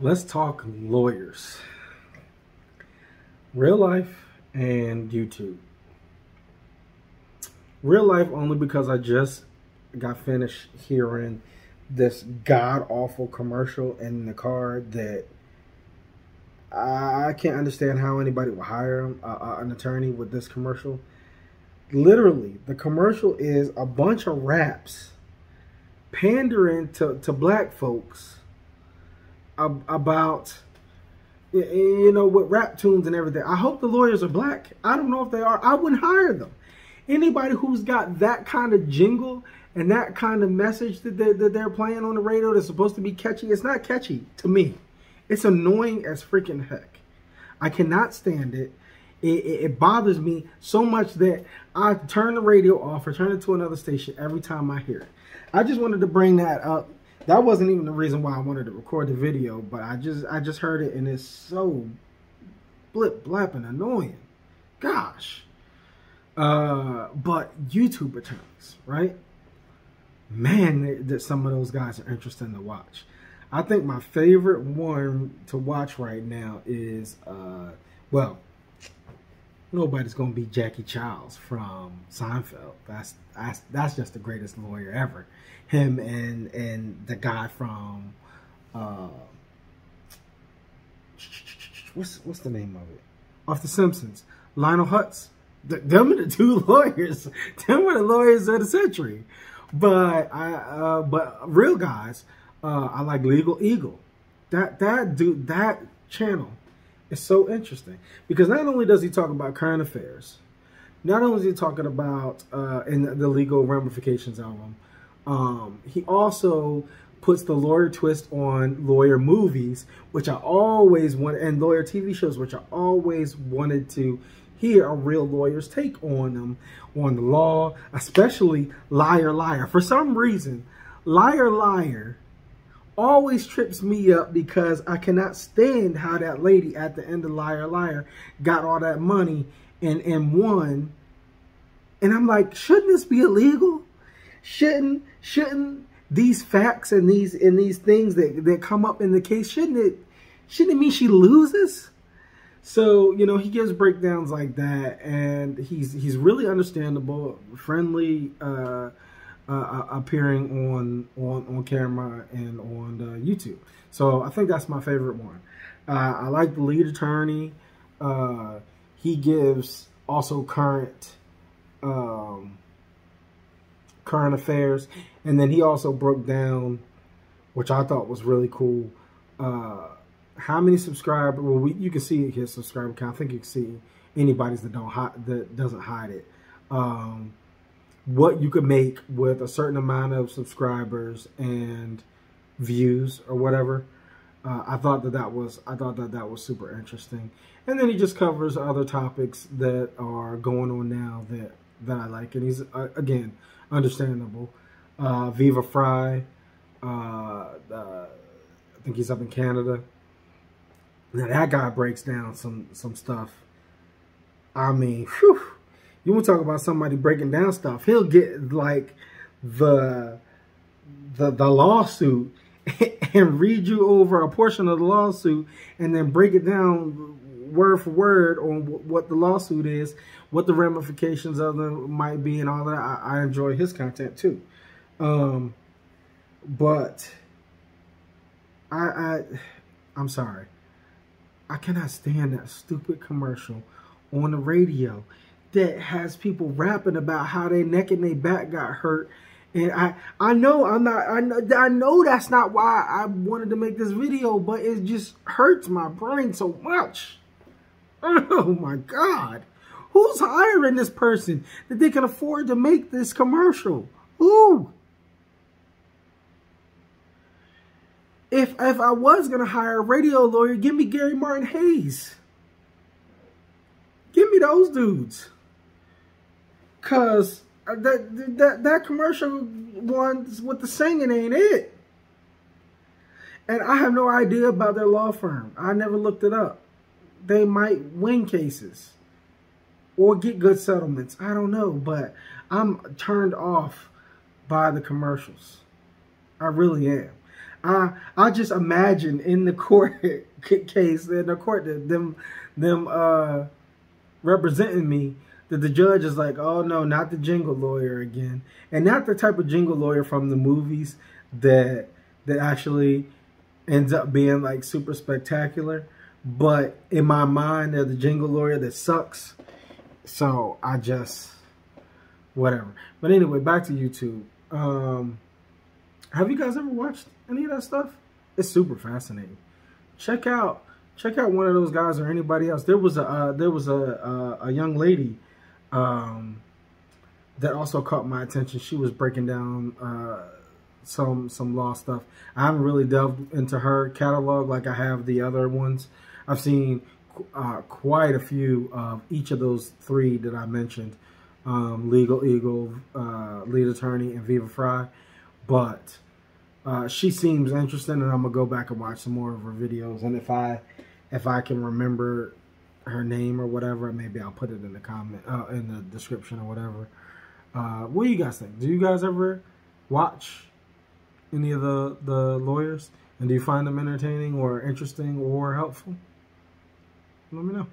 let's talk lawyers. Real life and YouTube. Real life only because I just got finished hearing this god awful commercial in the car that I can't understand how anybody would hire him, uh, an attorney with this commercial. Literally, the commercial is a bunch of raps pandering to, to black folks about you know with rap tunes and everything. I hope the lawyers are black. I don't know if they are. I wouldn't hire them. Anybody who's got that kind of jingle and that kind of message that they're, that they're playing on the radio that's supposed to be catchy, it's not catchy to me. It's annoying as freaking heck. I cannot stand it. It, it, it, bothers me so much that I turn the radio off or turn it to another station every time I hear it. I just wanted to bring that up that wasn't even the reason why I wanted to record the video, but I just I just heard it and it's so blip blapping annoying. Gosh. Uh, but YouTube attorneys, right? Man, that some of those guys are interesting to watch. I think my favorite one to watch right now is, uh, well, nobody's gonna be Jackie Chiles from Seinfeld. That's that's that's just the greatest lawyer ever. Him and and the guy from uh, what's what's the name of it? Off The Simpsons, Lionel Hutz. The, them are the two lawyers. Them are the lawyers of the century. But I uh, but real guys, uh, I like Legal Eagle. That that dude that channel it's so interesting because not only does he talk about current affairs, not only is he talking about uh, in the legal ramifications them, um, he also puts the lawyer twist on lawyer movies, which I always want, and lawyer TV shows, which I always wanted to hear a real lawyer's take on them, on the law, especially Liar Liar. For some reason, Liar Liar always trips me up because I cannot stand how that lady at the end of Liar Liar got all that money and, and won. And I'm like, shouldn't this be illegal? Shouldn't shouldn't these facts and these and these things that, that come up in the case, shouldn't it shouldn't it mean she loses? So, you know, he gives breakdowns like that and he's he's really understandable, friendly, uh uh, uh, appearing on, on on camera and on uh, YouTube. So I think that's my favorite one. Uh, I like the lead attorney. Uh, he gives also current um, current affairs, and then he also broke down, which I thought was really cool. Uh, how many subscribers? Well, we, you can see his subscriber count. I think you can see anybody's that don't hide, that doesn't hide it. Um, what you could make with a certain amount of subscribers and views or whatever. Uh, I thought that that was I thought that that was super interesting, and then he just covers other topics that are going on now that that I like, and he's uh, again understandable. Uh, Viva Frei, uh, I think he's up in Canada. Now that guy breaks down some some stuff. I mean, whew, you want to talk about somebody breaking down stuff? He'll get like the the the lawsuit and read you over a portion of the lawsuit and then break it down word for word on what the lawsuit is, what the ramifications of them might be, and all that. I, I enjoy his content too. Um, but I, I, I'm sorry. I cannot stand that stupid commercial on the radio that has people rapping about how their neck and their back got hurt. And I, I know I'm not, I know, I know that's not why I wanted to make this video, but it just hurts my brain so much. Oh my God. Who's hiring this person that they can afford to make this commercial? Who? If, if I was going to hire a radio lawyer, give me Gary Martin Hays. Give me those dudes. Cause uh, that that that commercial one with the singing ain't it. And I have no idea about their law firm. I never looked it up. They might win cases or get good settlements. I don't know, but I'm turned off by the commercials. I really am. I I just imagine in the court case in the court them them uh representing me that the judge is like, oh no, not the jingle lawyer again, and not the type of jingle lawyer from the movies that that actually ends up being like super spectacular. But in my mind, they're the jingle lawyer that sucks. So I just whatever. But anyway, back to YouTube. Um, have you guys ever watched any of that stuff? It's super fascinating. Check out check out one of those guys or anybody else. There was a uh, there was a, a, a young lady um, that also caught my attention. She was breaking down uh, some some law stuff. I haven't really delved into her catalog like I have the other ones. I've seen uh, quite a few of each of those three that I mentioned. Um, Legal Eagle, uh, Lead Attorney, and Viva Frei. But uh, she seems interesting, and I'm gonna go back and watch some more of her videos. And if I if I can remember her name or whatever, maybe I'll put it in the comment, uh, in the description or whatever. Uh, what do you guys think? Do you guys ever watch any of the the lawyers, and do you find them entertaining or interesting or helpful? Let me know.